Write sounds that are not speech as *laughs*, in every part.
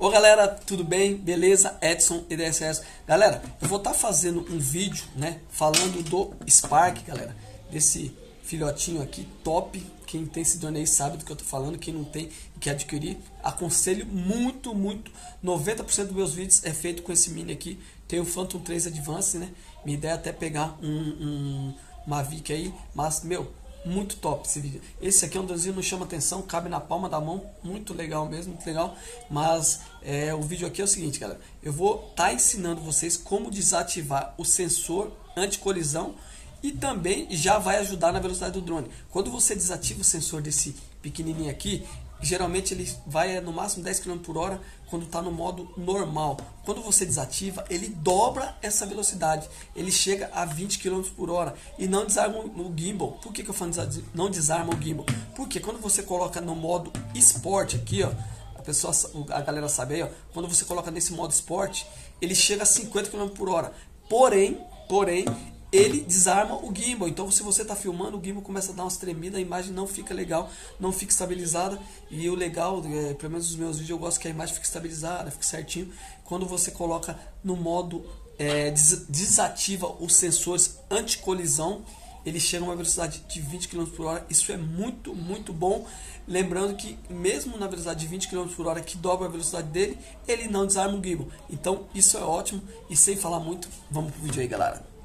Ô galera, tudo bem? Beleza? Edson EDSS. Galera, eu vou estar tá fazendo um vídeo, né, falando do Spark, galera, desse filhotinho aqui, top. Quem tem drone aí sabe do que eu tô falando, quem não tem e quer adquirir, aconselho muito, muito. 90% dos meus vídeos é feito com esse mini aqui. Tem o Phantom 3 Advance, né? Minha ideia é até pegar um, um Mavic aí, mas, meu, muito top esse vídeo. Esse aqui é um dronezinho não chama atenção, cabe na palma da mão, muito legal mesmo, muito legal. Mas é, o vídeo aqui é o seguinte, galera. Eu vou estar tá ensinando vocês como desativar o sensor anti-colisão e também já vai ajudar na velocidade do drone. Quando você desativa o sensor desse pequenininho aqui, geralmente ele vai no máximo 10 km por hora quando está no modo normal. Quando você desativa, ele dobra essa velocidade. Ele chega a 20 km por hora e não desarma o gimbal. Por que, que eu falo não desarma o gimbal? Porque quando você coloca no modo esporte aqui, ó, a pessoa, a galera sabe aí, ó, quando você coloca nesse modo esporte, ele chega a 50 km por hora. Porém, porém, ele desarma o gimbal. Então, se você está filmando, o gimbal começa a dar umas tremidas, a imagem não fica legal, não fica estabilizada. E o legal, é, pelo menos nos meus vídeos, eu gosto que a imagem fique estabilizada, fique certinho. Quando você coloca no modo é, des desativa os sensores anti-colisão, ele chega a uma velocidade de 20 km por hora. Isso é muito, muito bom. Lembrando que mesmo na velocidade de 20 km por hora, que dobra a velocidade dele, ele não desarma o gimbal. Então isso é ótimo. E sem falar muito, vamos pro vídeo aí, galera.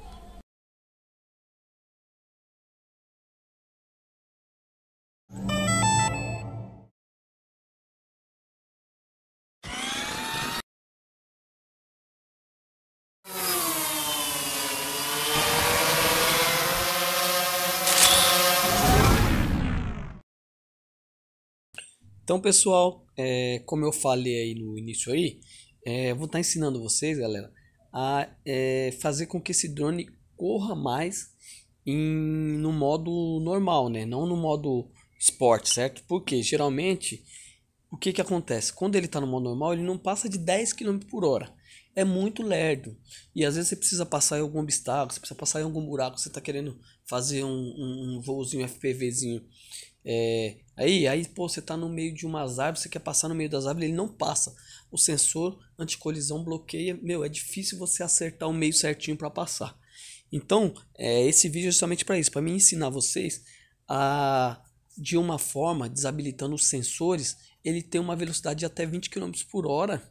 Então, pessoal, é, como eu falei aí no início aí, é, vou estar tá ensinando vocês, galera, a é, fazer com que esse drone corra mais em, no modo normal, né? Não no modo esporte, certo? Porque geralmente o que que acontece? Quando ele está no modo normal, ele não passa de 10 km por hora. É muito lerdo. E às vezes você precisa passar em algum obstáculo, você precisa passar em algum buraco, você está querendo fazer um, um, um voozinho FPVzinho é, aí, aí, pô, você tá no meio de umas árvores, você quer passar no meio das árvores, ele não passa. O sensor anticolisão bloqueia. Meu, é difícil você acertar o meio certinho para passar. Então, é, esse vídeo é justamente para isso, para me ensinar vocês a, de uma forma, desabilitando os sensores, ele tem uma velocidade de até 20 km por hora.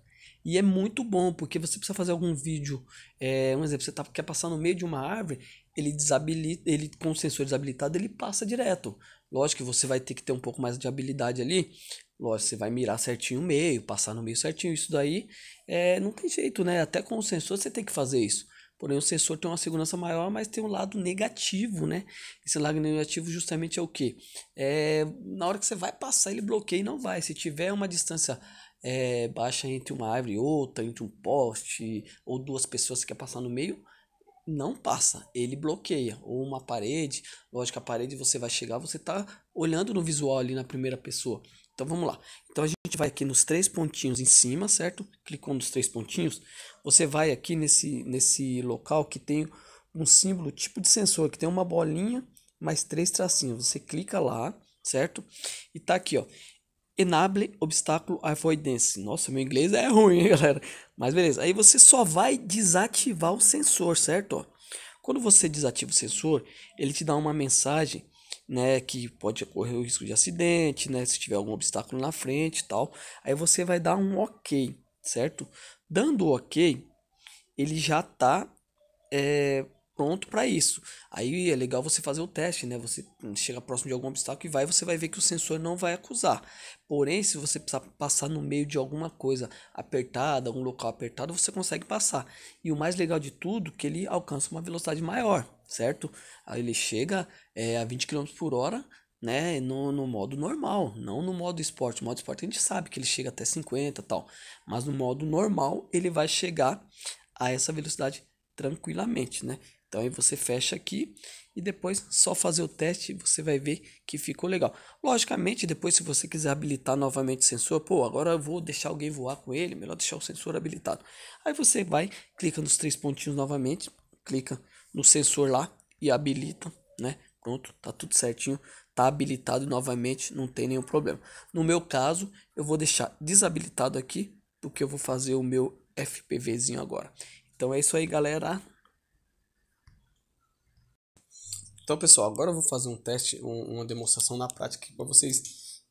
E é muito bom, porque você precisa fazer algum vídeo, é, um exemplo, você tá, quer passar no meio de uma árvore, ele desabilita, ele com o sensor desabilitado, ele passa direto. Lógico que você vai ter que ter um pouco mais de habilidade ali. Lógico, você vai mirar certinho o meio, passar no meio certinho. Isso daí é, não tem jeito, né? Até com o sensor você tem que fazer isso. Porém, o sensor tem uma segurança maior, mas tem um lado negativo, né? Esse lado negativo justamente é o que? É, na hora que você vai passar, ele bloqueia e não vai. Se tiver uma distância é, baixa entre uma árvore e outra, entre um poste ou duas pessoas que quer passar no meio, não passa, ele bloqueia. Ou uma parede, lógico, a parede você vai chegar, você tá olhando no visual ali na primeira pessoa. Então vamos lá. Então a gente vai aqui nos três pontinhos em cima, certo? Clicou nos três pontinhos. Você vai aqui nesse, nesse local que tem um símbolo tipo de sensor, que tem uma bolinha mais três tracinhos. Você clica lá, certo? E tá aqui, ó. Enable Obstáculo Avoidance. Nossa, meu inglês é ruim, hein, *laughs* galera? Mas beleza. Aí você só vai desativar o sensor, certo? Quando você desativa o sensor, ele te dá uma mensagem, né, que pode ocorrer o risco de acidente, né, se tiver algum obstáculo na frente e tal. Aí você vai dar um OK, certo? Dando OK, ele já tá é, pronto para isso. Aí é legal você fazer o teste, né? Você chega próximo de algum obstáculo e vai, você vai ver que o sensor não vai acusar. Porém, se você precisar passar no meio de alguma coisa apertada, algum local apertado, você consegue passar. E o mais legal de tudo, que ele alcança uma velocidade maior, certo? Aí ele chega é, a 20 km por hora, né, no, no modo normal, não no modo esporte. No modo esporte a gente sabe que ele chega até 50 e tal, mas no modo normal ele vai chegar a essa velocidade tranquilamente, né? Então aí você fecha aqui e depois só fazer o teste você vai ver que ficou legal. Logicamente, depois se você quiser habilitar novamente o sensor, pô, agora eu vou deixar alguém voar com ele, melhor deixar o sensor habilitado. Aí você vai, clica nos três pontinhos novamente, clica no sensor lá e habilita, né? Pronto, tá tudo certinho, tá habilitado novamente, não tem nenhum problema. No meu caso, eu vou deixar desabilitado aqui que eu vou fazer o meu FPVzinho agora. Então é isso aí, galera. Então, pessoal, agora eu vou fazer um teste, um, uma demonstração na prática para vocês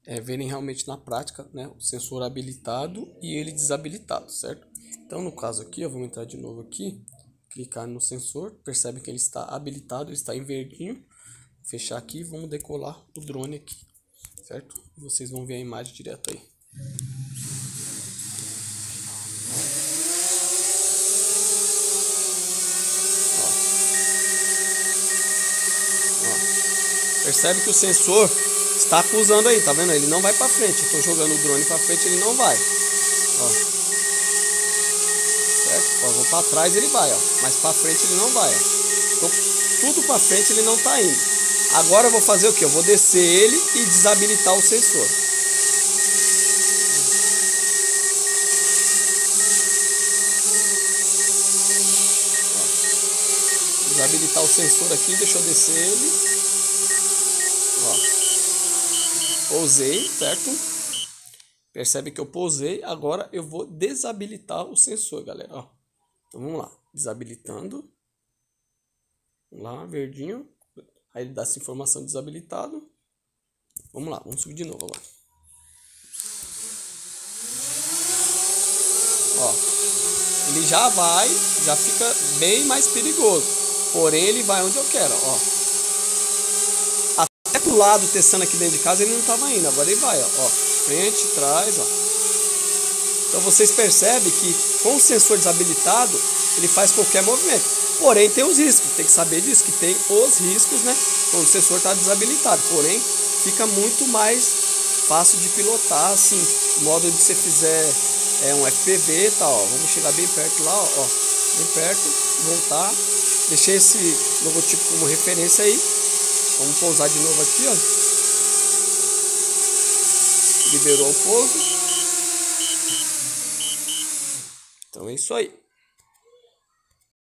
é, verem realmente na prática, né, o sensor habilitado e ele desabilitado, certo? Então, no caso aqui, eu vou entrar de novo aqui, clicar no sensor, percebe que ele está habilitado, ele está em verdinho. Fechar aqui, vamos decolar o drone aqui, certo? Vocês vão ver a imagem direto aí. Percebe que o sensor está acusando aí, tá vendo? Ele não vai para frente. Tô jogando o drone para frente, ele não vai. Ó. Certo? Ó, vou para trás, ele vai, ó. Mas para frente ele não vai, ó. Tudo para frente, ele não tá indo. Agora eu vou fazer o que? Eu vou descer ele e desabilitar o sensor. Desabilitar o sensor aqui, deixa eu descer ele. Pousei, certo? Percebe que eu pousei. Agora eu vou desabilitar o sensor, galera. Ó. Então vamos lá. Desabilitando. Vamos lá, verdinho. Aí ele dá essa informação desabilitado. Vamos lá, vamos subir de novo agora. Ó, ele já vai, já fica bem mais perigoso. Porém, ele vai onde eu quero, ó do lado testando aqui dentro de casa, ele não estava indo. Agora ele vai, ó, ó. Frente, trás, ó. Então vocês percebem que com o sensor desabilitado, ele faz qualquer movimento. Porém, tem os riscos. Tem que saber disso, que tem os riscos, né? Quando o sensor está desabilitado. Porém, fica muito mais fácil de pilotar, assim. Modo de você fizer é, um FPV ó. Vamos chegar bem perto lá, ó. Bem perto, voltar. Deixei esse logotipo como referência aí. Vamos pousar de novo aqui, ó. Liberou o pouso. Então é isso aí.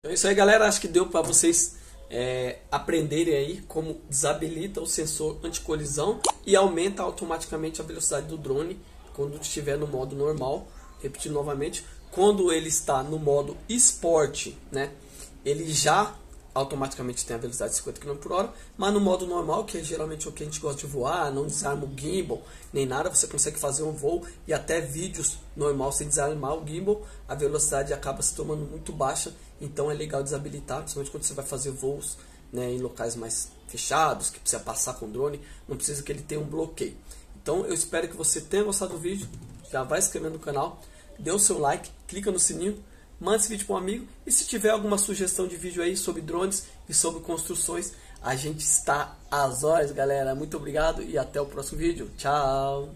Então é isso aí, galera. Acho que deu para vocês é, aprenderem aí como desabilita o sensor anticolisão e aumenta automaticamente a velocidade do drone quando estiver no modo normal. Repetindo novamente, quando ele está no modo esporte, né? Ele já automaticamente tem a velocidade de 50 km por hora, mas no modo normal, que é geralmente o que a gente gosta de voar, não desarma o gimbal, nem nada, você consegue fazer um voo e até vídeos normal sem desarmar o gimbal, a velocidade acaba se tornando muito baixa, então é legal desabilitar, principalmente quando você vai fazer voos né, em locais mais fechados, que precisa passar com drone, não precisa que ele tenha um bloqueio. Então eu espero que você tenha gostado do vídeo, já vai inscrevendo no canal, dê o seu like, clica no sininho, manda esse vídeo para um amigo. E se tiver alguma sugestão de vídeo aí sobre drones e sobre construções, a gente está às horas, galera. Muito obrigado e até o próximo vídeo. Tchau!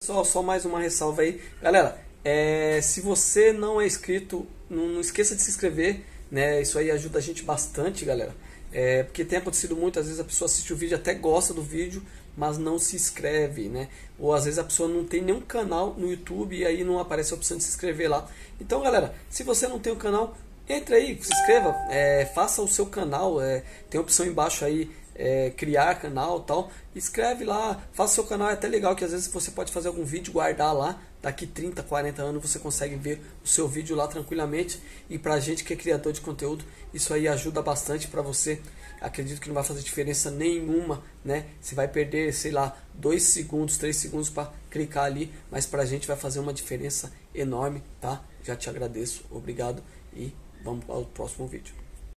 Pessoal, só mais uma ressalva aí. Galera, é, se você não é inscrito, não, esqueça de se inscrever. Né? Isso aí ajuda a gente bastante, galera. É, porque tem acontecido muito, às vezes a pessoa assiste o vídeo, até gosta do vídeo, mas não se inscreve, né? Ou às vezes a pessoa não tem nenhum canal no YouTube e aí não aparece a opção de se inscrever lá. Então, galera, se você não tem um canal, entre aí, se inscreva, é, faça o seu canal, é, tem a opção embaixo aí, é, criar canal tal, escreve lá, faça o seu canal, é até legal que às vezes você pode fazer algum vídeo, guardar lá, daqui 30, 40 anos você consegue ver o seu vídeo lá tranquilamente, e pra gente que é criador de conteúdo, isso aí ajuda bastante para você acredito que não vai fazer diferença nenhuma, né? Você vai perder, sei lá, 2 segundos, 3 segundos para clicar ali, mas para a gente vai fazer uma diferença enorme, tá? Já te agradeço, obrigado e vamos para o próximo vídeo.